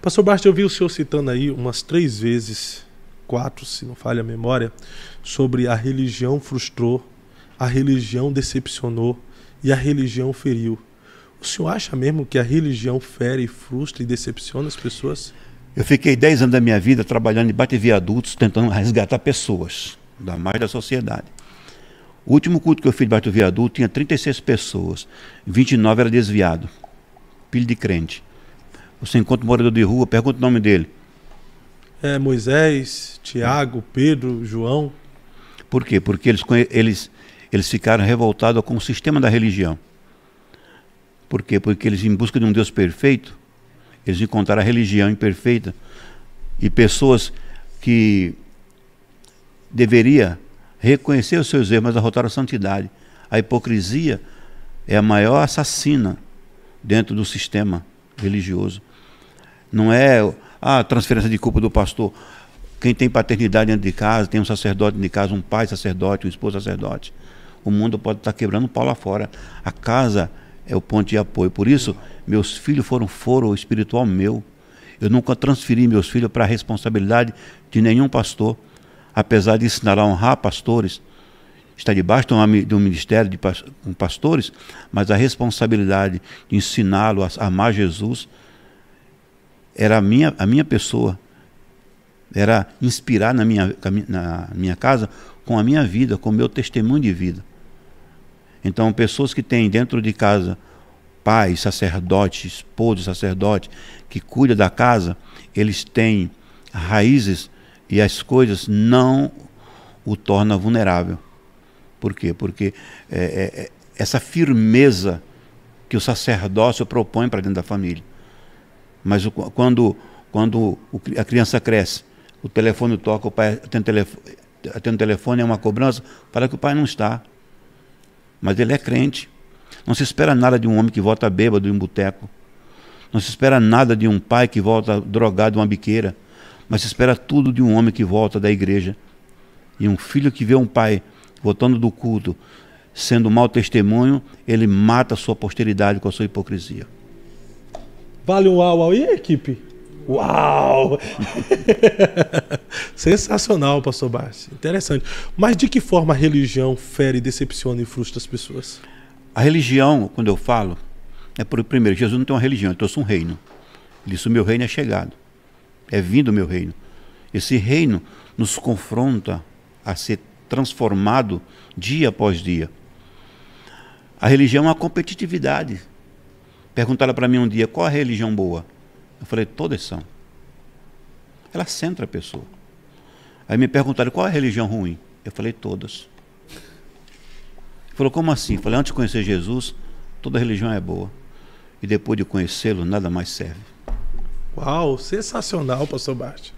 Pastor Bart, eu vi o senhor citando aí umas três vezes, quatro, se não falha a memória, sobre a religião frustrou, a religião decepcionou e a religião feriu. O senhor acha mesmo que a religião fere, frustra e decepciona as pessoas? Eu fiquei 10 anos da minha vida trabalhando em bate viadutos, tentando resgatar pessoas, da mais da sociedade. O último culto que eu fiz de bate viaduto tinha 36 pessoas, 29 era desviado, filho de crente. Você encontra um morador de rua, pergunta o nome dele. É Moisés, Tiago, Pedro, João. Por quê? Porque eles, eles, eles ficaram revoltados com o sistema da religião. Por quê? Porque eles, em busca de um Deus perfeito, eles encontraram a religião imperfeita e pessoas que deveria reconhecer os seus erros, mas arrotaram a santidade. A hipocrisia é a maior assassina dentro do sistema religioso. Não é a transferência de culpa do pastor. Quem tem paternidade dentro de casa, tem um sacerdote dentro de casa, um pai sacerdote, um esposo sacerdote. O mundo pode estar quebrando o pau lá fora. A casa é o ponto de apoio. Por isso, meus filhos foram foro espiritual meu. Eu nunca transferi meus filhos para a responsabilidade de nenhum pastor, apesar de ensinar a honrar pastores, está debaixo de um ministério de pastores, mas a responsabilidade de ensiná-lo a amar Jesus era a minha, a minha pessoa. Era inspirar na minha, na minha casa com a minha vida, com o meu testemunho de vida. Então, pessoas que têm dentro de casa pai, sacerdote, esposo, sacerdote, que cuida da casa, eles têm raízes e as coisas não o torna vulnerável. Por quê? Porque é, é, é essa firmeza que o sacerdócio propõe para dentro da família. Mas o, quando, quando a criança cresce, o telefone toca, o pai atende o telefone, telefone, é uma cobrança, fala que o pai não está mas ele é crente. Não se espera nada de um homem que volta bêbado em um boteco. Não se espera nada de um pai que volta drogado em uma biqueira. Mas se espera tudo de um homem que volta da igreja. E um filho que vê um pai voltando do culto, sendo mau testemunho, ele mata a sua posteridade com a sua hipocrisia. Vale um uau, uau. E equipe? Uau! Sensacional, pastor Barsi. Interessante. Mas de que forma a religião fere, decepciona e frustra as pessoas? A religião, quando eu falo, é por primeiro, Jesus não tem uma religião, ele trouxe um reino. Ele disse: o meu reino é chegado. É vindo o meu reino. Esse reino nos confronta a ser transformado dia após dia. A religião é uma competitividade. Perguntaram para mim um dia qual a religião boa. Eu falei, todas são. Ela centra a pessoa. Aí me perguntaram qual a religião ruim. Eu falei, todas. Ele falou, como assim? Eu falei, antes de conhecer Jesus, toda religião é boa. E depois de conhecê-lo, nada mais serve. Uau, sensacional, pastor Bart.